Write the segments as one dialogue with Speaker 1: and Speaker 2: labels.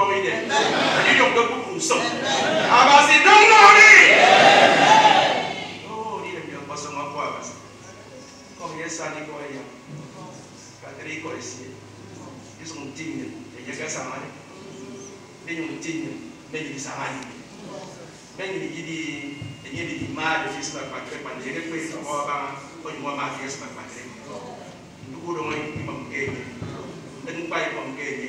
Speaker 1: gbọ́wọ́ yìí dẹ̀. Ẹni yóò gbé kúkú sàn àbàsì dánwó rí. ó ní ẹ̀mí ọkọ sọ ma kó àbàsì. Kọ́mi yẹn sá ní kọ́ ẹ̀yà. Kàtẹ́rì kọ́ ẹ̀sì yẹ yíṣu ń tì yẹn ẹ̀yẹ ká sàmá yẹ bẹ́ẹ̀ ń tì yẹn bẹ́ẹ̀ yìí sàmá yẹ bẹ́ẹ̀ yìí yìí di ẹ̀yẹ di máa lè fi sùpà pàtẹ́rẹ́ pàtẹ́rẹ́ yẹ kó ètò ọwọ́ bá wọn ni wọ́n máa fi sùpà pàtẹ́rẹ́ dúkú dọ́wọ́ yìí ni mọ̀ ń kẹ́ ẹ̀yẹ. Ẹnu pa ìpọ̀ ń kẹ́ ẹ̀yẹ.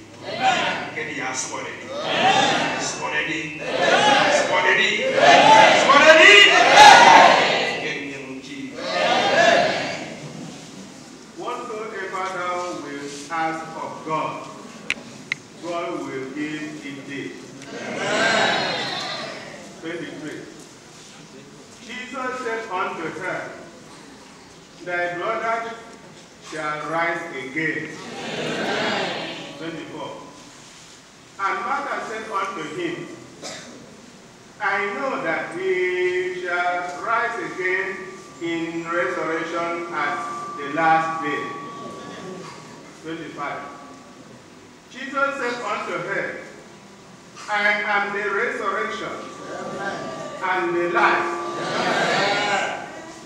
Speaker 1: furu yɛ kɛ paase bɛ to fi kɛ ni y'a sɔgɔ dɛ sɔgɔ dɛ di sɔgɔ dɛ di sɔgɔ dɛ di kɛ ni yɛ mun ci.
Speaker 2: Whatsoever thou wilt ask of God, God will give it. 23. Jesus said unto her, Thy brother shall rise again. 24. And Martha said unto him, I know that he shall rise again in resurrection at the last day. 25. Jesus said unto her, I am the resurrection and the life.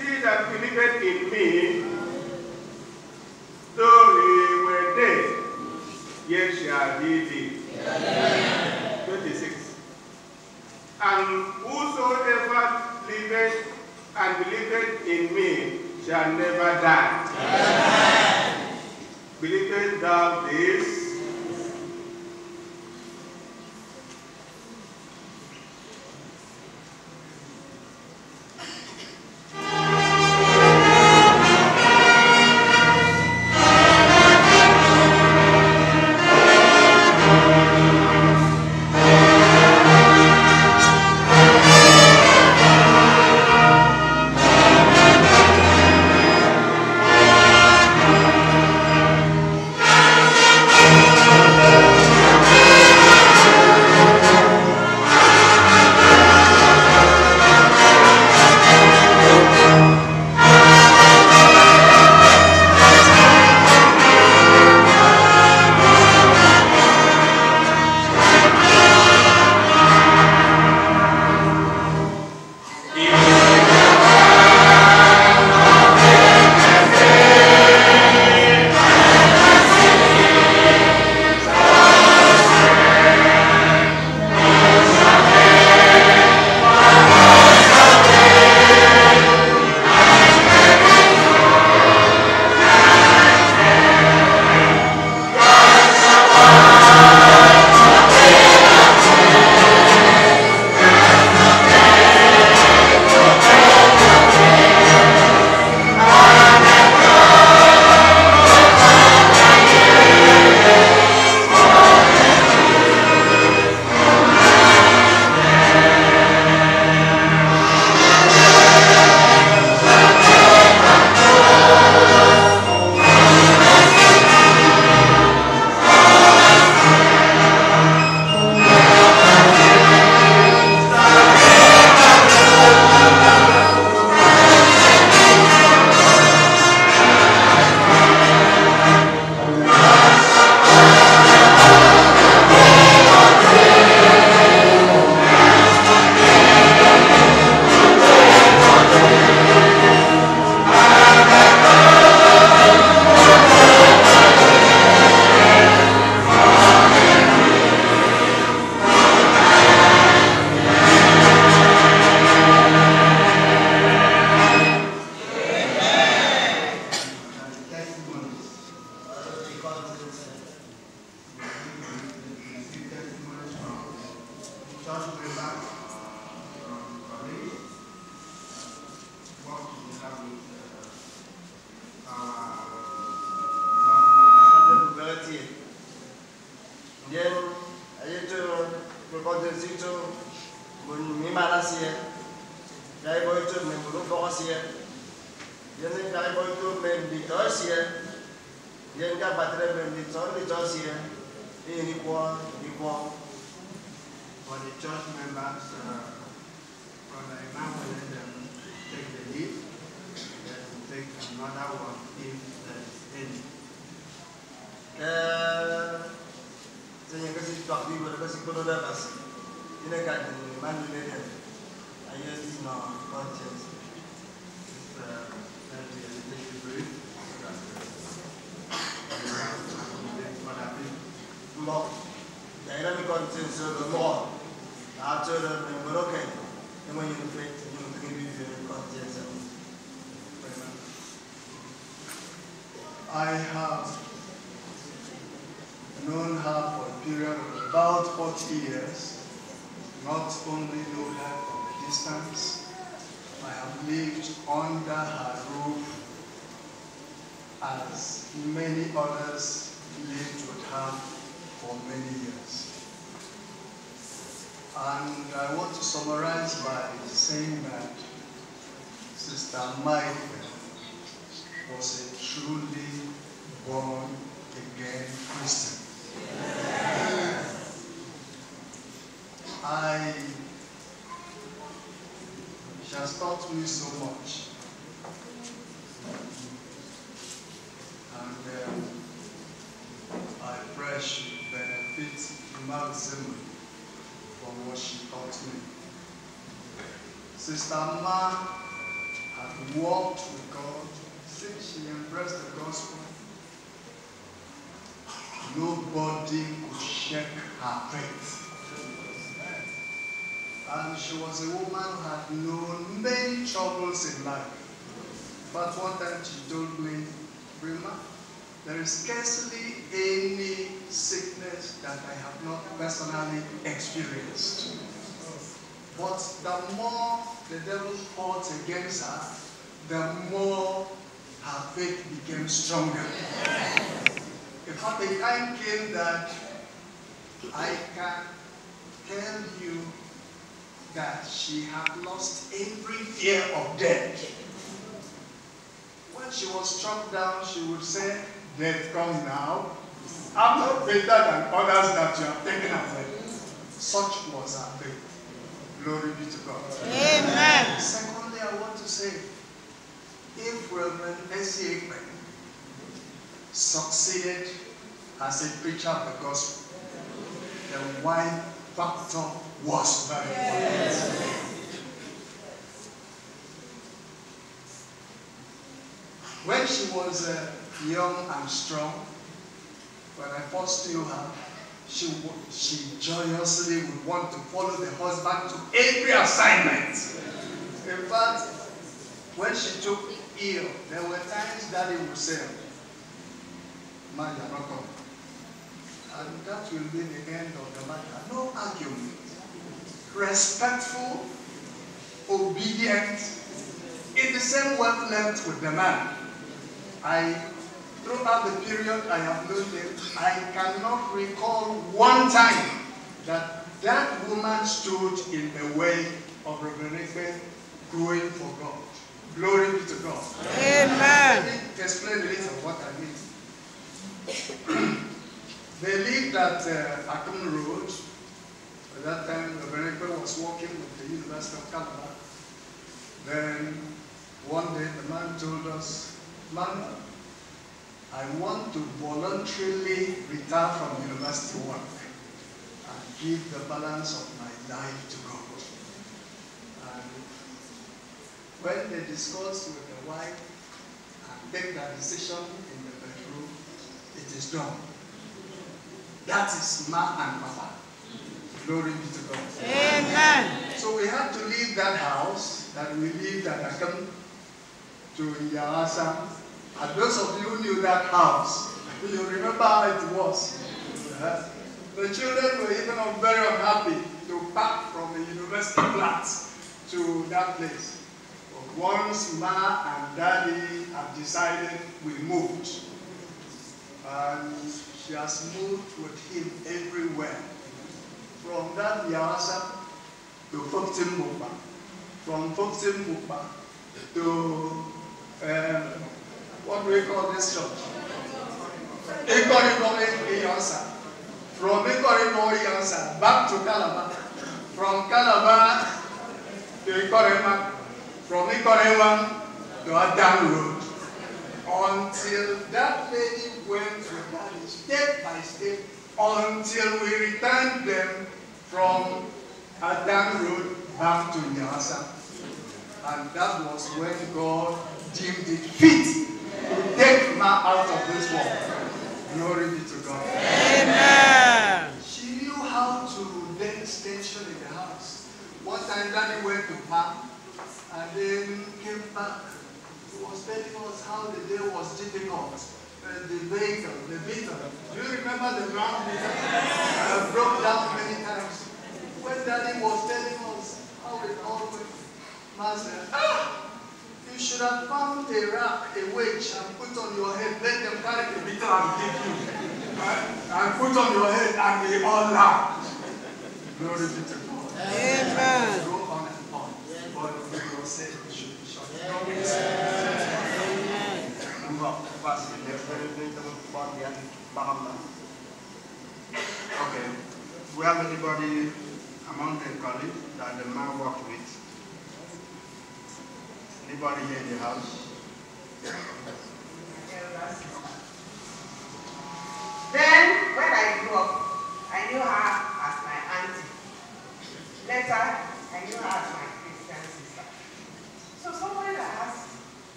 Speaker 2: He that believeth in me, though he were dead, yet shall he live. 26. And whosoever liveth and believeth in me shall never die. Believest thou this?
Speaker 3: I have known her for a period of about 40 years. Not only know her from a distance, I have lived under her roof as many others lived with her for many years. And I want to summarize by saying that Sister Michael was a truly born again Christian. I she has taught me so much. And um, I pray she benefit maximally from what she taught me. Sister Ma had walked with God since she embraced the gospel. Nobody could shake her faith. And she was a woman who had known many troubles in life. But one time she told me, Rima, there is scarcely any sickness that I have not personally experienced. But the more the devil fought against her, the more her faith became stronger. In fact, a time came that I can tell you that she had lost every fear of death. When she was struck down, she would say, Death comes now. I'm not better than others that you have taken away. Such was our faith. Glory be to God.
Speaker 4: Amen.
Speaker 3: Secondly, I want to say, if Reverend Essie Ekman succeeded as a preacher of the gospel, the wine factor was very important. When she was uh, young and strong, when I first knew her, she, she joyously would want to follow the husband to every assignment. In fact, when she took ill, there were times daddy would say, Man, you're not coming. And that will be the end of the matter. No argument. Respectful, obedient, in the same wavelength with the man. I, throughout the period I have known him, I cannot recall one time that that woman stood in the way of Reverend Ekpe growing for God. Glory be to God.
Speaker 4: Amen.
Speaker 3: Let me explain a little what I mean. they lived at uh, Akum Road. At that time, Reverend Ekpe was working with the University of Calabar. Then one day the man told us, Man, I want to voluntarily retire from university work and give the balance of my life to God. And when they discuss with the wife and take that decision in the bedroom, it is done. That is ma and papa. Glory be to God.
Speaker 4: Amen.
Speaker 3: So we had to leave that house that we lived at Akam to Yawasa. And those of you who knew that house, you remember how it was. Uh, the children were even very unhappy to back from the university flats to that place. But once Ma and Daddy have decided, we moved. And she has moved with him everywhere. From that Yawasa to Foktim Mbukpa. From Foktim Mbukpa to, um, what do we call this church? Ikoriko Iyansa. From Ikoriko Iyansa back to Calabar. From Calabar to Ikorema. From Ikorema to Adam Road. Until that lady went with daddy step by step until we returned them from Adam Road back to Nyasa. And that was when God deemed it fit take Ma out of this world. Glory be to God.
Speaker 5: Amen.
Speaker 3: She knew how to dance tension in the house. One time Daddy went to park and then came back. He was telling us how the day was difficult. Uh, the vehicle, the beetle. Do you remember the ground beetle? Uh, broke down many times. When Daddy was telling us how it all went, Ma said, ah! You should have found a rack, a wedge, and put on your head. Let them carry the beetle and give you. Right? And put on your head, and they all laugh. Glory be to God.
Speaker 5: Amen.
Speaker 3: Go on and on. But we will say it should be short.
Speaker 6: Okay. Do we have anybody among the colleagues that the man worked with? Anybody here in the house?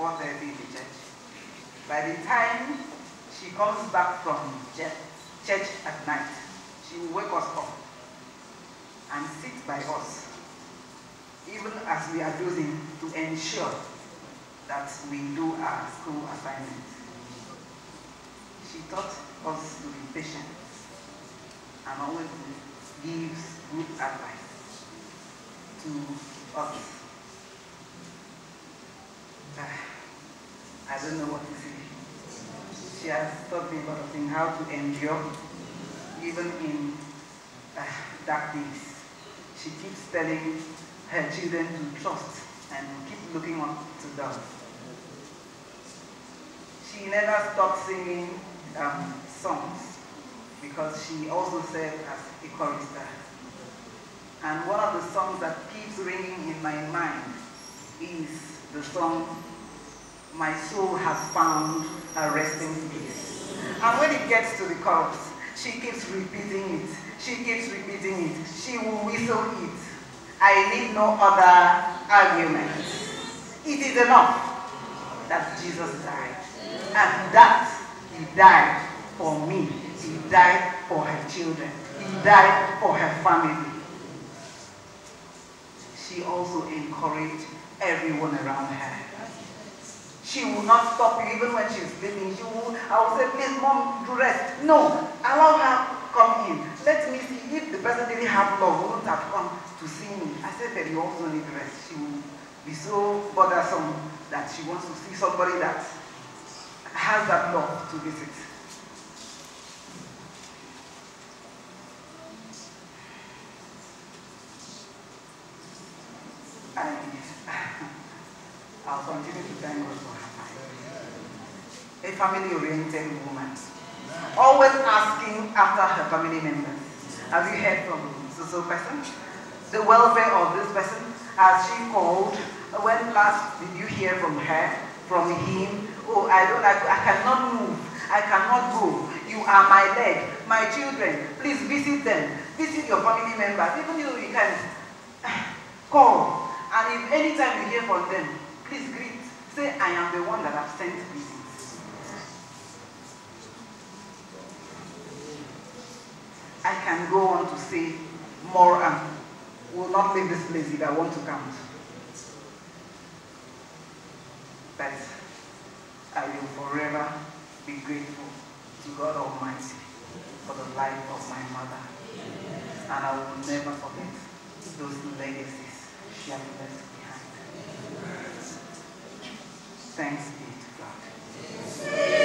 Speaker 7: 4.30 in the church. By the time she comes back from church, at night, she will wake us up and sit by us, even as we are dozing, to ensure that we do our school assignments. She taught us to be patient and always gives good advice to us. I don't know what to say. She has taught me a lot of things, how to endure, even in uh, dark days. She keeps telling her children to trust and keep looking up to God. She never stopped singing um, songs because she also served as a chorister. And one of the songs that keeps ringing in my mind is the song, My Soul Has Found a Resting Place. And when it gets to the chorus, She keeps repeating it. She keeps repeating it. She will whistle it. I need no other argument. It is enough that Jesus died. And that he died for me. He died for her children. He died for her family. She also encouraged everyone around her. She will not stop you even when she's sleeping. She will, I will say, please, mom, to rest. No, allow her come in. Let me see if the person didn't have love, wouldn't have come to see me. I said that you also need rest. She will be so bothersome that she wants to see somebody that has that love to visit. I, I'll continue to thank God for her life. A family-oriented woman. Always asking after her family members. Have you heard from so-so person? The welfare of this person? Has she called? When last did you hear from her? From him? Oh, I don't like, I cannot move. I cannot go. You are my leg, my children. Please visit them. Visit your family members. Even though you can call. And if anytime you hear from them, please greet. Say, I am the one that have sent visits. I can go on to say more and will not leave this place if I want to count. But I will forever be grateful to God Almighty for the life of my mother. And I will never forget those legacies she has left Thanks be to God.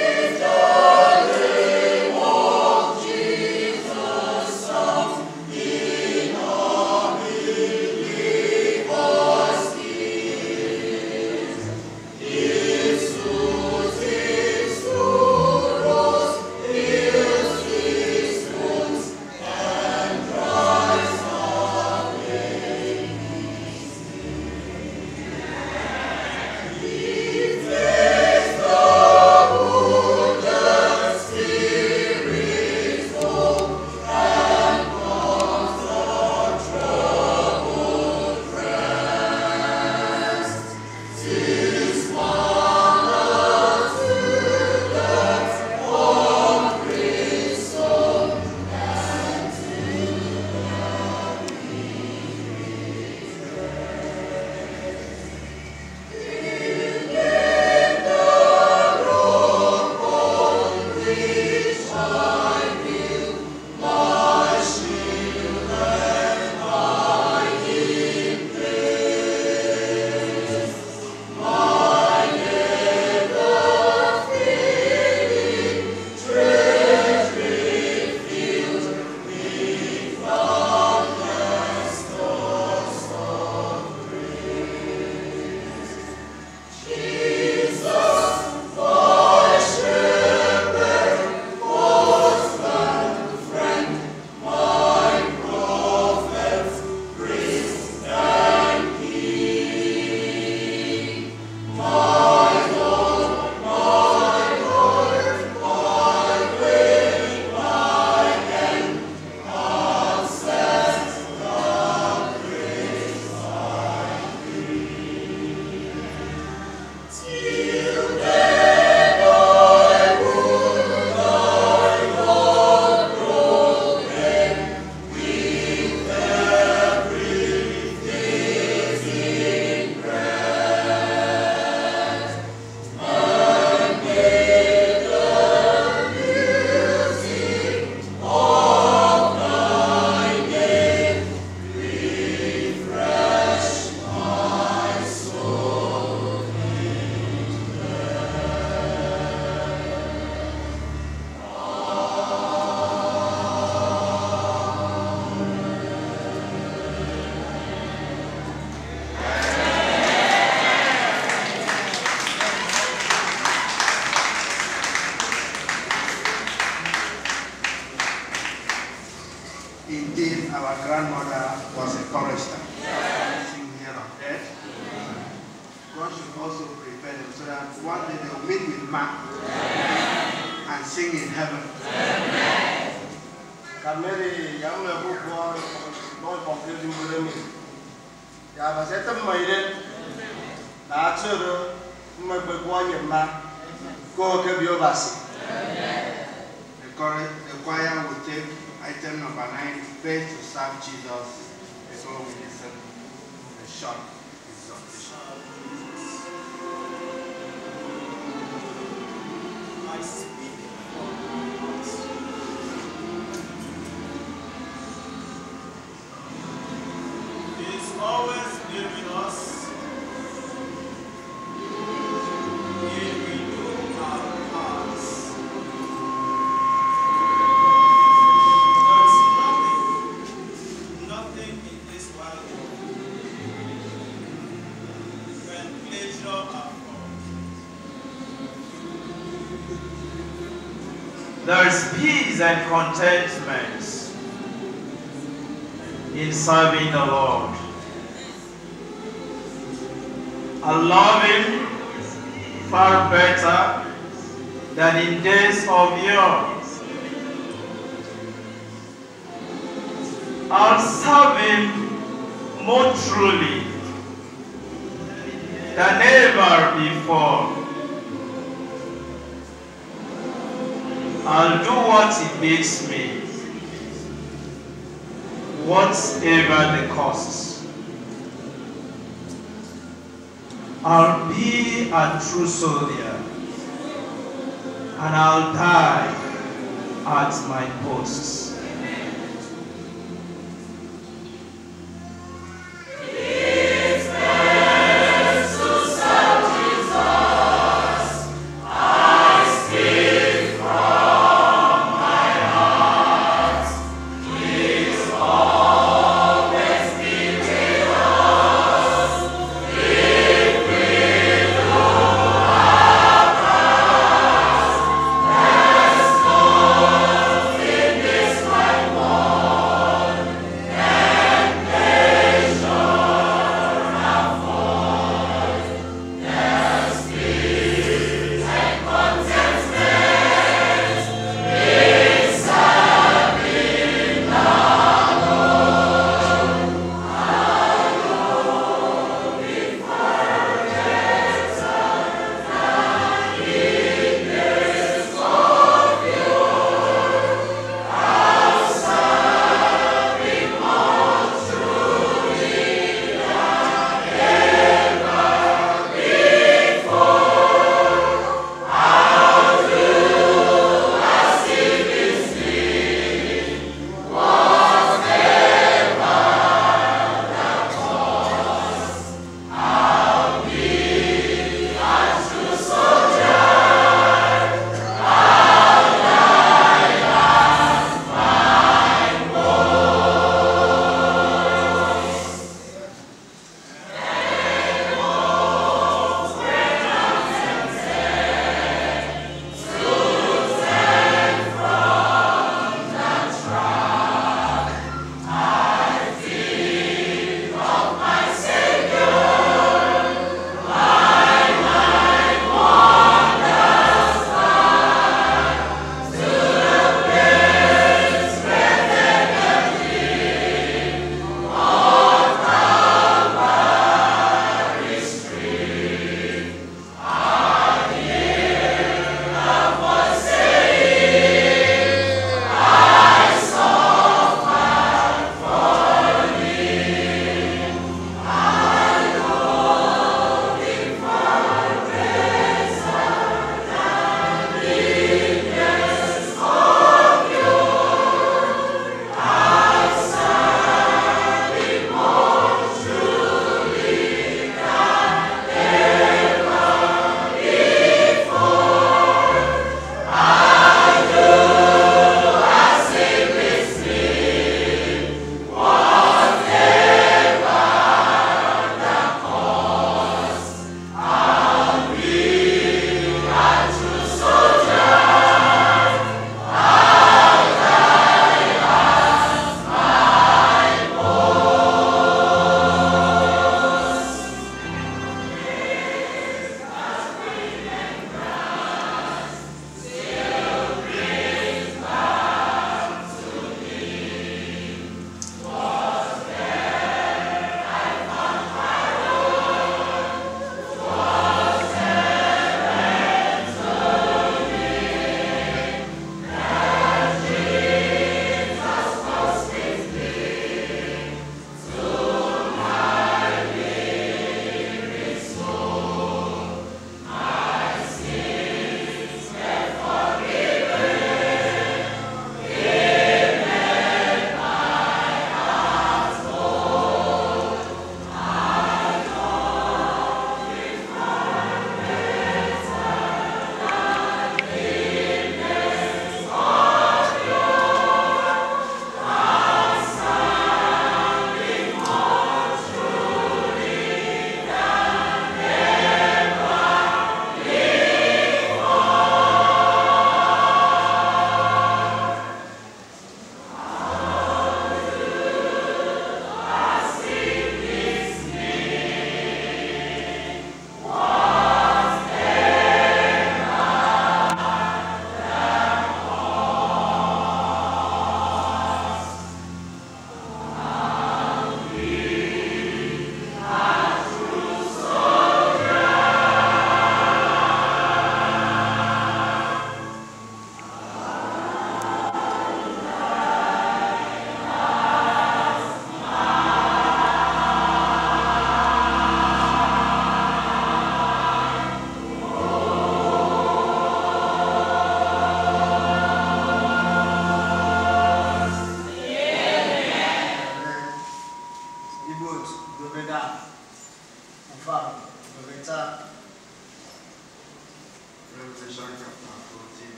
Speaker 3: Indeed, our grandmother was a chorister. Sing here on earth. God should also prepare them so that one day they will meet with man and sing in heaven.
Speaker 8: Kameri yang lebu buat buat konkret di bulan ini. Ya bahasa itu mainan. Nah, curu membuat nyemah. Kau kebiasaan.
Speaker 9: The choir, the choir will take item number nine, faith to serve Jesus, before we listen to a short exhortation.
Speaker 10: I
Speaker 11: contentment in serving the Lord. I love Him far better than in days of yore. I'll serve Him more truly than ever before. I'll do what it makes me, whatever the cost. I'll be a true soldier, and I'll die at my posts.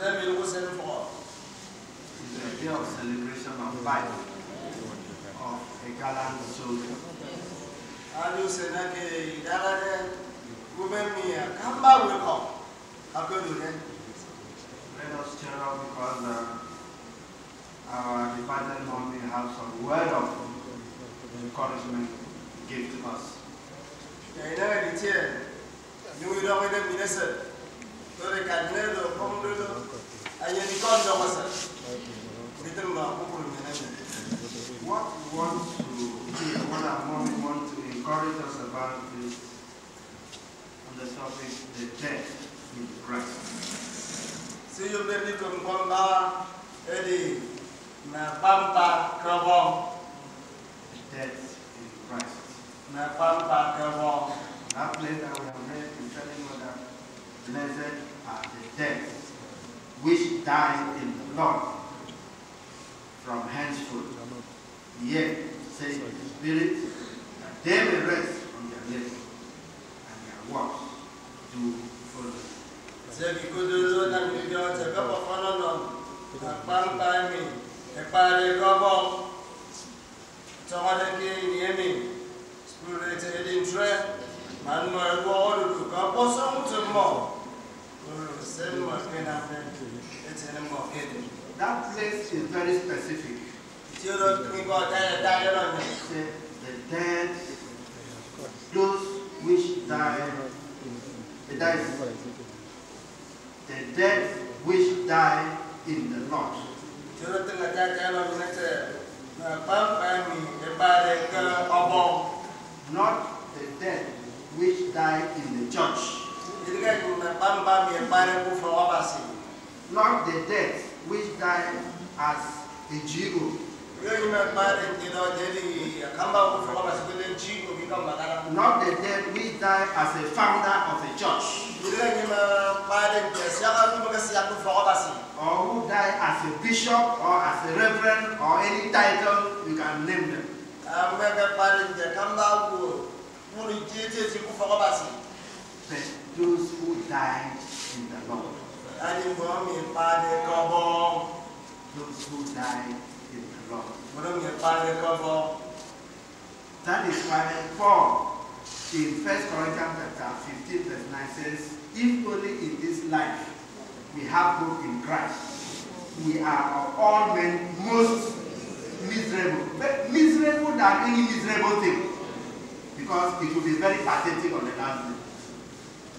Speaker 8: Let me listen for.
Speaker 9: is a day of celebration of life of a gallant soldier.
Speaker 8: Adu senake idalade gubemia kamba weko akodule.
Speaker 9: Let us cheer up because uh, our departed mommy has some word of encouragement to give to us.
Speaker 8: Ina di tie. Nui do wede minese. Tore kadne do pomdo do. Anya ni kon do wasa. Bitem ba kupuru.
Speaker 9: What we want to hear, what our mommy wants to encourage us about is on the topic, the death in Christ.
Speaker 8: Si yo bendi kom komba edi na pampa kabong
Speaker 9: Death in Christ.
Speaker 8: na pampa kabong.
Speaker 9: That we have read is telling us that blessed are the dead which die in the Lord from henceforth. Yet, says the Spirit, that they may rest on their labor and their works do follow.
Speaker 8: Sebi kudu na mi jo te ko fono no na pampa mi pare kabong. Tọ́mọdé ké ní ẹ̀mí, spirit màá nù ẹ̀wọ́ ọ̀dùdù kan bọ́ sọ́hún tó
Speaker 9: That place is very specific. The dead, those which die, the died, the dead which die in the Lord. Not the dead which die in the church, not the dead which die as a Jew,
Speaker 8: Yóò yí mẹ́ pare ti lọ jẹ́lí àkàmbá kó fọ ọba sí pé lè jí òbí kan bàtàrà.
Speaker 9: not the dead which die as a founder of a church,
Speaker 8: Ìdíkẹ́ yí mẹ́ pare ti ẹ̀sì àkàmbá kó fọ ọba kó fọ ọba sí.
Speaker 9: or who die as a bishop or as a reverend or any title you can name them. Those who died in the Lord, those who died in the Lord. That is why Paul in 1 Corinthians chapter 15 verse 9 says, if only in this life we have hope in Christ, we are of all men most miserable. But miserable than any miserable thing. Because it will be very pathetic on the last day.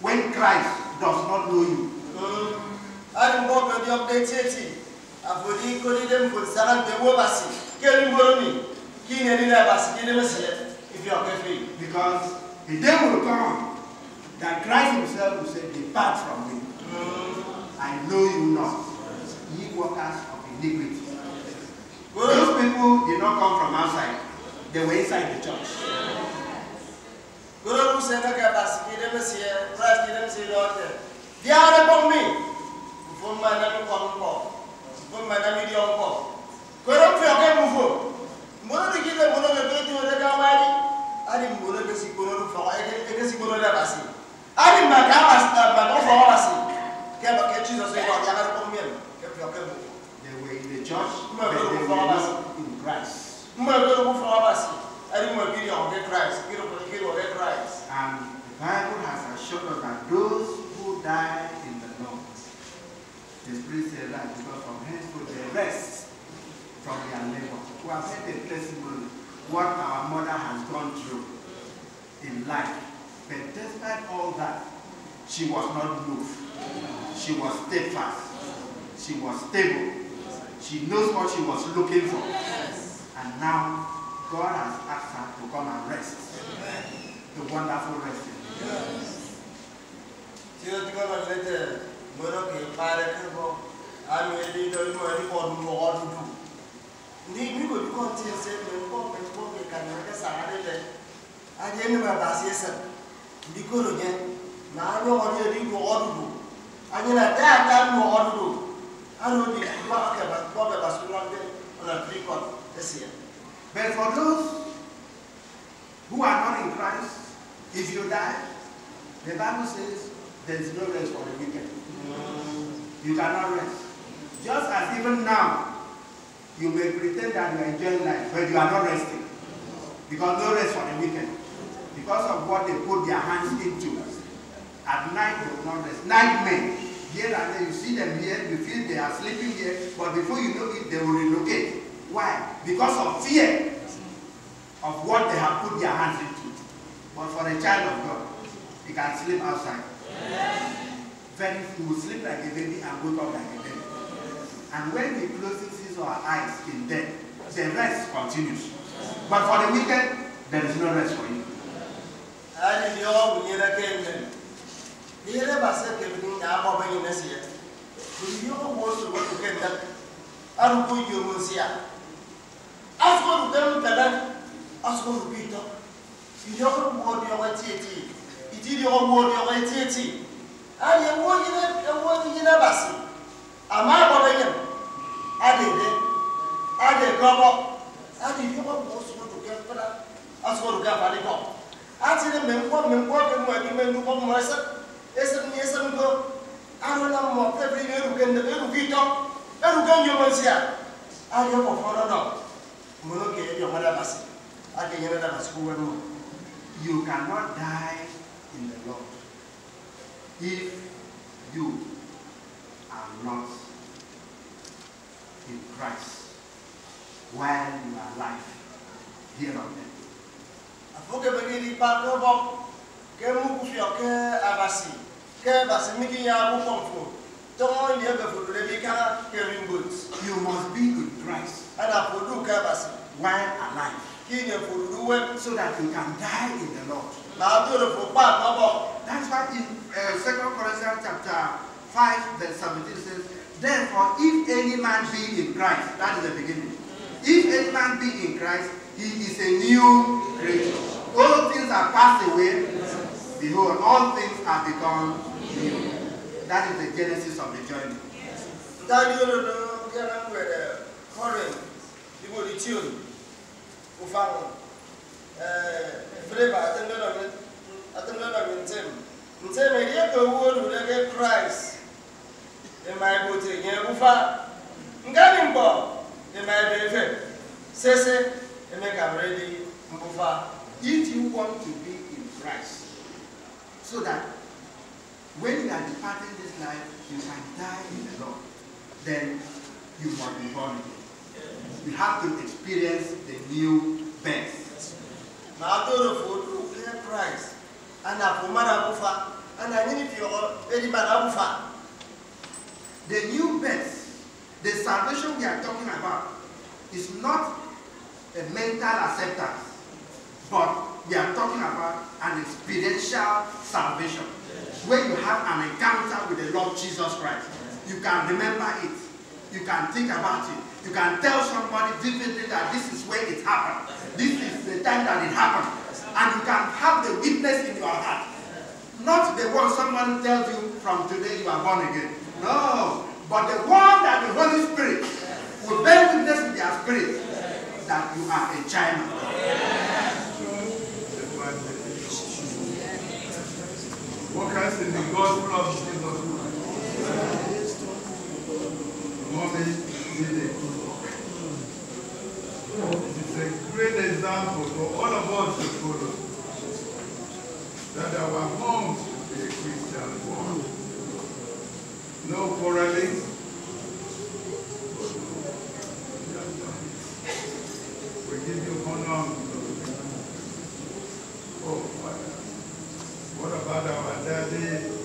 Speaker 9: when Christ does not know you.
Speaker 8: Adi mo ko di update ti ti. Afodi ko di dem ko saran de wo basi. Ke lu bulo ni. Ki ni ni na basi ki de mesele. If you are careful.
Speaker 9: Because the day will come that Christ himself will say, Depart from me. I know you not, ye workers of iniquity. Those people did not come from outside, they were inside the church.
Speaker 8: Dia ada pom mi. Fum ma na mi pom ko. Fum ma na mi di on ko. Guru fi o ke mu fo. Mo na ki de mo na ke ti o de ka wali. Ani mo na ke si guru fo e ke e ke si guru da basi. Ani ma ka bas ma ko fo basi. Ke ba ke Jesus e ko ya ka pom mi. Ke fi o ke mu.
Speaker 9: They were in the church,
Speaker 8: Ma
Speaker 9: but they
Speaker 8: guru
Speaker 9: were
Speaker 8: fo basi.
Speaker 9: not in Christ.
Speaker 8: Mo guru fo basi. Ani mo video on Christ. Guru ko guru on Christ.
Speaker 9: And the Bible has assured us that those who die in the Lord, the Spirit said that because from henceforth they rest from their labor. Who have heard the testimony what our mother has gone through in life. But despite all that, she was not moved. She was steadfast. She was stable. She knows what she was looking for. And now God has asked her to come and rest. The wonderful resting. But for those who are not in Christ, if you die, the Bible says there is no rest for the wicked. Mm. You cannot rest. Just as even now, you may pretend that you are enjoying life, but you are not resting. Because no rest for the wicked. Because of what they put their hands into. At night they will not rest. Nightmen, here and there, you see them here, you feel they are sleeping here, but before you know it, they will relocate. Why? Because of fear of what they have put their hands into. But for a child of God, he can sleep outside. Very he will sleep like a baby and wake up like a baby. And when he closes his or her eyes in death, the rest continues. But for the wicked, there is no rest for you.
Speaker 8: Ani ni o bu yere ke ne. Ni yere ba se ke ni na ba ba ni na se. Bu yo wo so wo ke da. Aru ko yo mo sia. Asko ru dem ta da. Asko ru bi to. Yo ko idiri ɔwɔni ɔwɔ etietie ali ewo yina ewo yina basi ama abɔbɛ yɛm adi de adi dɔbɔ adi yɔbɔ bɔ sugu do kɛ fana asugu do kɛ fani kɔ ati ne mɛ nkɔ mɛ nkɔ mɛ nkɔ mɛ nkɔ mɛ nkɔ ɛsɛ ɛsɛ mi ɛsɛ mi do alo na mɔ pɛpɛ ne eru kɛ ne eru k'i tɔ eru kɛ nyɔmɔ nsia ali yɔbɔ fɔlɔ dɔ mɔnɔ kɛ yɔmɔ da basi adi yɛrɛ
Speaker 9: you cannot die. In the Lord. If you are not in Christ while you are alive here on earth.
Speaker 8: afɔ ke bɛ kiri pa ke bɔ ke mu kufiɔ ke abasi. Ke basi mi ki nya mu kɔnfo tɔmɔ ni ebe fodo le bi ka ke ringbot
Speaker 9: You must be in Christ
Speaker 8: ɛna fodo ke basi
Speaker 9: while alive.
Speaker 8: Ki nye fodo
Speaker 9: so that you can die in the Lord.
Speaker 8: Na to le fo pa kɔ bɔ.
Speaker 9: That's why in uh, 2 Corinthians chapter 5 verse 17 says, Therefore, if any man be in Christ, that is the beginning. If any man be in Christ, he is a new creature. All things are passed away. Behold, all things are become new. That is the genesis of the journey.
Speaker 8: Ndani flavor de ke Christ.
Speaker 9: If you want to be in Christ, so that when you are departing this life, you can die in the Lord, then you must be born again. You have to experience the new birth.
Speaker 8: Na atoro fo du ke Christ ana ko mara bufa ana nyini fi o e di bana bufa
Speaker 9: The new birth, the salvation we are talking about, is not a mental acceptance, but we are talking about an experiential salvation, where you have an encounter with the Lord Jesus Christ. You can remember it, you can think about it, you can tell somebody vividly that this is where it happened, this is the time that it happened, and you can have the witness in your heart. Not the one someone tells you from today you are born again. No. But the one that the Holy Spirit will bear witness with their spirit that you are a child of God.
Speaker 2: Workers in the gospel of Jesus Christ. Is a great example for all of us to follow. That our homes should be a Christian home.
Speaker 12: no quarreling. We give you honor. Oh, Father. What about our daddy?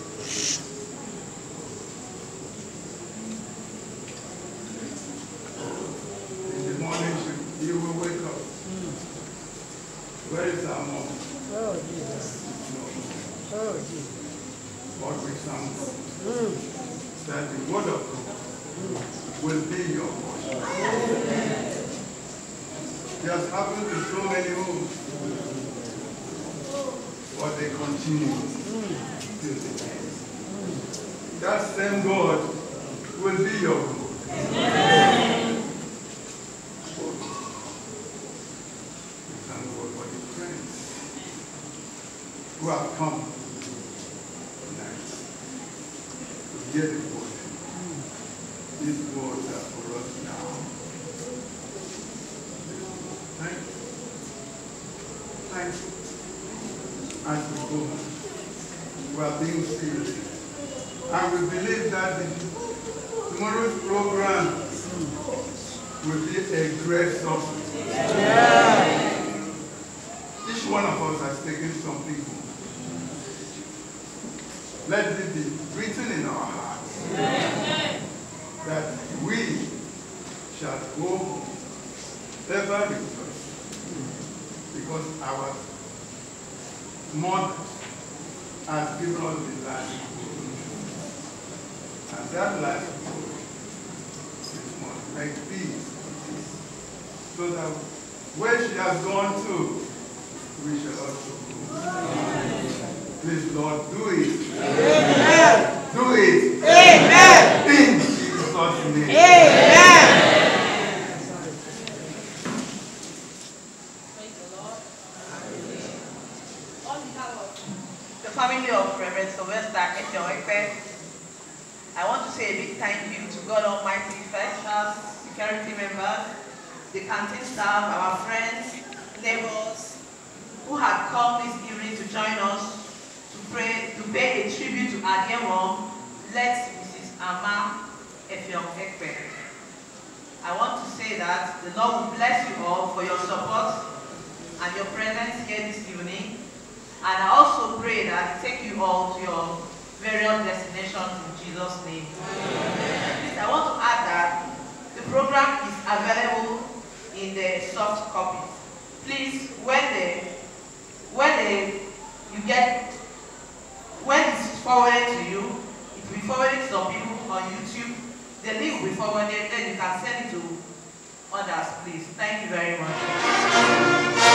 Speaker 13: Family of Reverend Sylvester Eteoekpe, I want to say a big thank you to God Almighty, first security members, the canteen staff, our friends, neighbors, who had come this evening to join us to pray, to pay a tribute to our dear let Mrs. Ama Effiong-Ekpe. I want to say that the Lord will bless you all for your support and your presence here this evening. And I also pray that He take you all to your various destinations in Jesus' name. Please, I want to add that the program is available in the soft copies. Please, when the when the you get when it's forwarded to you, it will be forwarded to some people on YouTube. The link will be forwarded, then you can send it to others, please. Thank you very much.